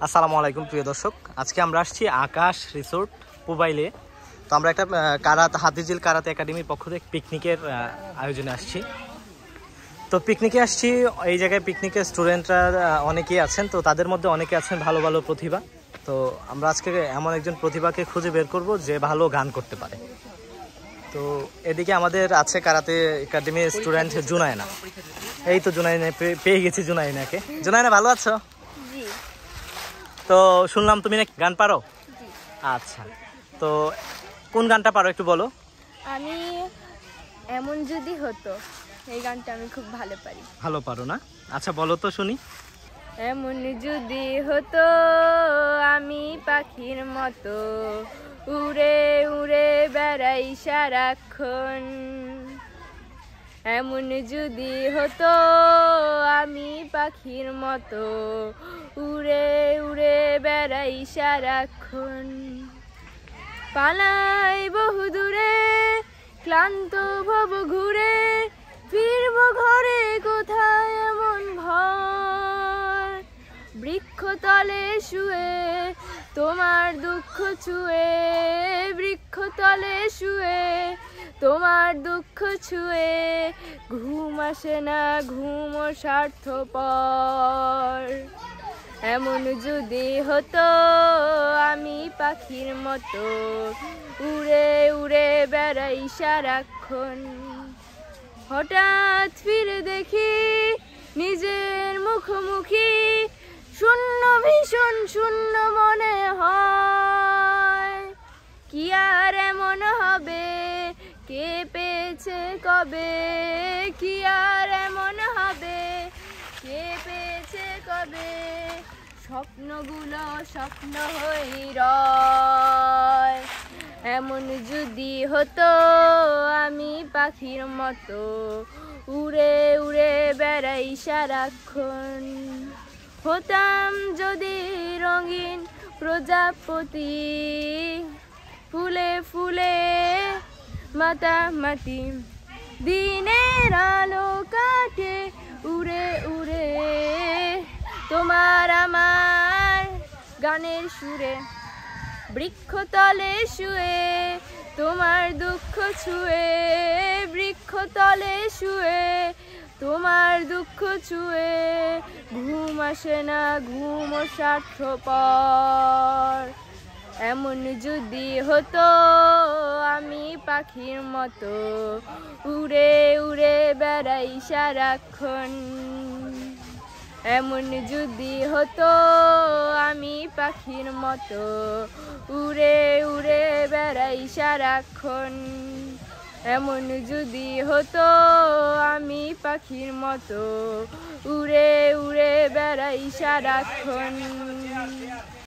আসসালামু আলাইকুম, প্রিয় দর্শক। আজকে আমরা আসছি আকাশ রিসোর্ট মোবাইলে তো আমরা একটা কারাত হাতিঝিল কারাতে একাডেমির পক্ষ থেকে পিকনিকের আয়োজনে আসছি। তো পিকনিকে আসছি, এই জায়গায় পিকনিকের স্টুডেন্টরা অনেকেই আছেন। তো তাদের মধ্যে অনেকে আছেন ভালো ভালো প্রতিভা। তো আমরা আজকে এমন একজন প্রতিভাকে খুঁজে বের করব যে ভালো গান করতে পারে। তো এদিকে আমাদের আছে কারাতে একাডেমির স্টুডেন্ট জুনায়না। এই তো জুনাইনা পে- পেয়ে গেছি জুনাইনাকে জুনাইনা ভালো আছো? তো শুনলাম তুমি নাকি গান পারো? আচ্ছা। তো কোন গানটা পারো একটু বলো? আমি এমন যদি হতো এই গানটা আমি খুব ভালো পারি। ভালো পারো না? আচ্ছা বলো তো শুনি। এমন যদি হতো আমি পাখির মতো উড়ে উড়ে বেড়াই সারাক্ষণ। এমন যদি হতো আমি পাখির মতো উড়ে উড়ে বেড়াই সারাক্ষণ। পালাই বহু দূরে, ক্লান্ত ভব ঘুরে, ফিরব ঘরে কোথায় এমন ঘর বৃক্ষতলে শুয়ে, তোমার দুঃখ ছুঁয়ে বৃক্ষতলে শুয়ে তোমার দুঃখ ছুঁয়ে ঘুম আসে না, ঘুম স্বার্থপর। এমন যদি হতো, আমি পাখির মতো উড়ে উড়ে বেড়াই সারাক্ষণ। হঠাৎ ফিরে দেখি নিজের মুখোমুখি শূন্য ভীষণ, শূন্য কে পেয়েছে কবে? কি আর এমন হবে? কে পেয়েছে কবে? স্বপ্নগুলো স্বপ্ন হই রয়। এমন যদি হতো, আমি পাখির মতো উড়ে উড়ে বেড়াই সারাক্ষণ। হতাম যদি রঙিন প্রজাপতি, ফুলে ফুলে মাতামাতি। দিনের আলো কাটে উড়ে উড়ে, তোমার আমার গানের সুরে। বৃক্ষতলে শুয়ে, তোমার দুঃখ ছুঁয়ে, বৃক্ষতলে শুয়ে, তোমার দুঃখ ছুঁয়ে, ঘুম আসে না, ঘুম স্বার্থপর এমন যদি হতো, আমি পাখির মতো উড়ে উড়ে বেড়াই সারাক্ষণ। এমন যদি হতো, আমি পাখির মতো উড়ে উড়ে বেড়াই সারাক্ষণ। এমন যদি হতো, আমি পাখির মতো উড়ে উড়ে বেড়াই সারাক্ষণ।